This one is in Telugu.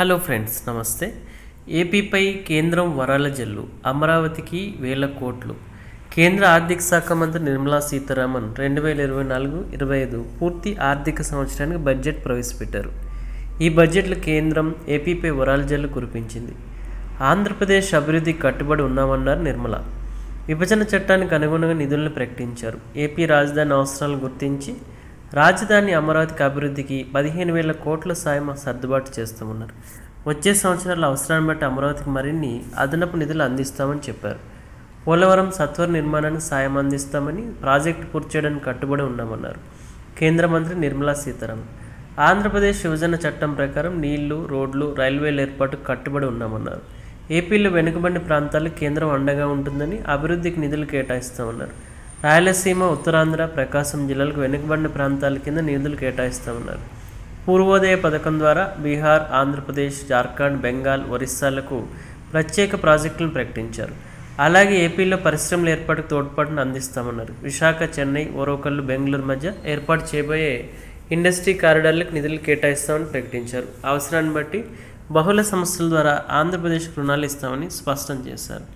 హలో ఫ్రెండ్స్ నమస్తే. ఏపీపై కేంద్రం వరాల జల్లు అమరావతికి వేల కోట్లు. కేంద్ర ఆర్థిక శాఖ మంత్రి నిర్మలా సీతారామన్ రెండు వేల ఇరవై నాలుగు ఇరవై ఐదు పూర్తి ఆర్థిక సంవత్సరానికి బడ్జెట్ ప్రవేశపెట్టారు. ఈ బడ్జెట్లో కేంద్రం ఏపీపై వరాల జల్లు కురిపించింది. ఆంధ్రప్రదేశ్ అభివృద్ధికి కట్టుబడి ఉన్నామన్నారు నిర్మల. విభజన చట్టానికి అనుగుణంగా నిధులను ప్రకటించారు. ఏపీ రాజధాని అవసరాలను గుర్తించి రాజధాని అమరావతికి అభివృద్ధికి పదిహేను వేల కోట్ల సాయం సర్దుబాటు చేస్తామన్నారు. వచ్చే సంవత్సరాల అవసరాన్ని బట్టి అమరావతికి మరిన్ని అదనపు నిధులు అందిస్తామని చెప్పారు. పోలవరం సత్వర నిర్మాణానికి సాయం అందిస్తామని ప్రాజెక్టు పూర్తి చేయడానికి కట్టుబడి ఉన్నామన్నారు. కేంద్ర మంత్రి నిర్మలా సీతారామన్. ఆంధ్రప్రదేశ్ విభజన చట్టం ప్రకారం నీళ్ళు రోడ్లు రైల్వేల ఏర్పాటుకు కట్టుబడి ఉన్నామన్నారు. ఏపీలో వెనుకబడిన ప్రాంతాలకు కేంద్రం అండగా ఉంటుందని అభివృద్ధికి నిధులు కేటాయిస్తామన్నారు. రాయలసీమ ఉత్తరాంధ్ర ప్రకాశం జిల్లాలకు వెనుకబడిన ప్రాంతాల కింద నిధులు కేటాయిస్తామన్నారు పూర్వోదయ పథకం ద్వారా బీహార్ ఆంధ్రప్రదేశ్ జార్ఖండ్ బెంగాల్ ఒరిస్సాలకు ప్రత్యేక ప్రాజెక్టులను ప్రకటించారు. అలాగే ఏపీలో పరిశ్రమల ఏర్పాటుకు తోడ్పాటును అందిస్తామన్నారు విశాఖ చెన్నై ఓరోకల్లు బెంగళూరు మధ్య ఏర్పాటు చేయబోయే ఇండస్ట్రీ కారిడార్లకు నిధులు కేటాయిస్తామని ప్రకటించారు. అవసరాన్ని బట్టి బహుళ సంస్థల ద్వారా ఆంధ్రప్రదేశ్కు రుణాలు ఇస్తామని స్పష్టం చేశారు.